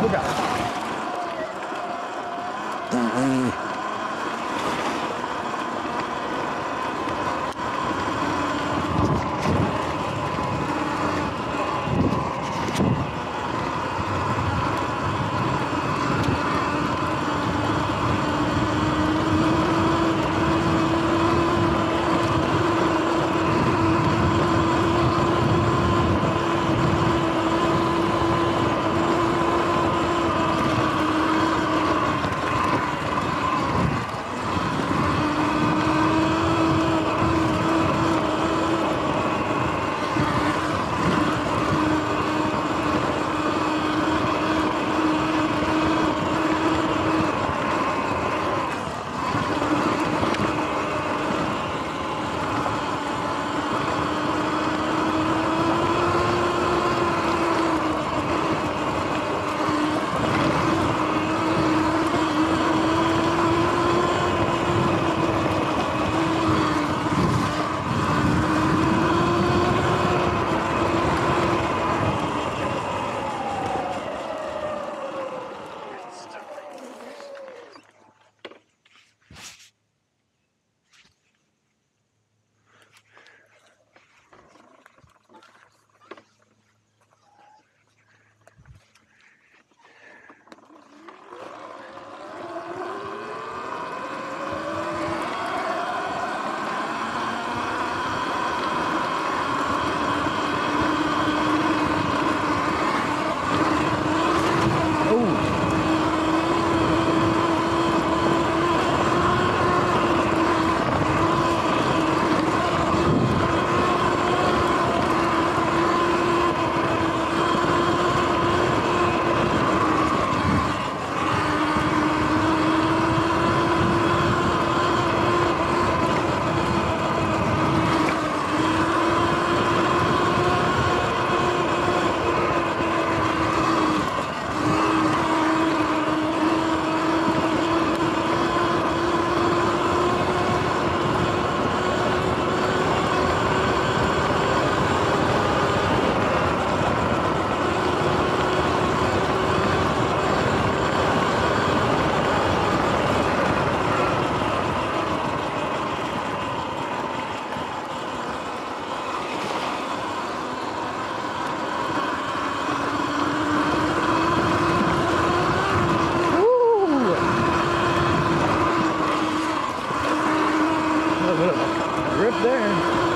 不想 grip there.